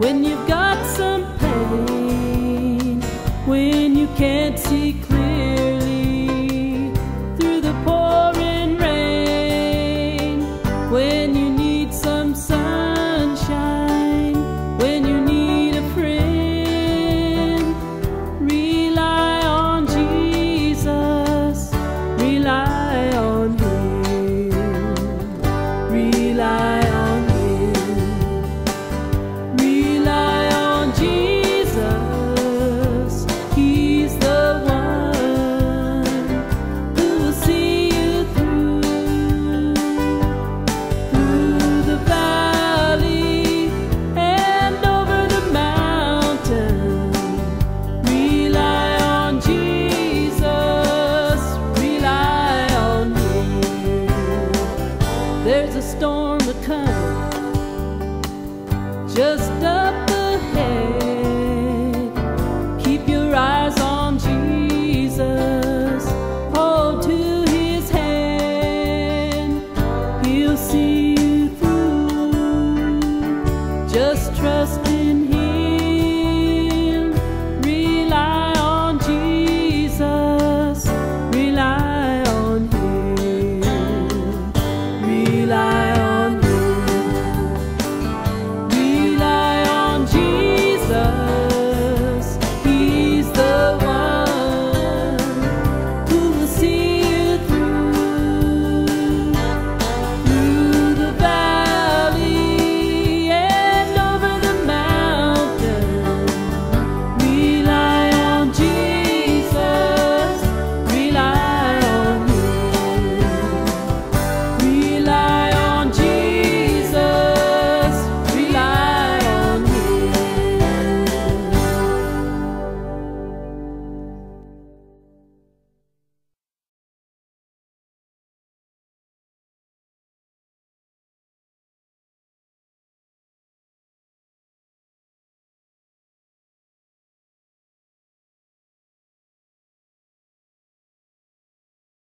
when you've got some pain, when you can't see clearly. storm would come just up ahead. Keep your eyes on Jesus, hold to his hand. He'll see you through. Just trust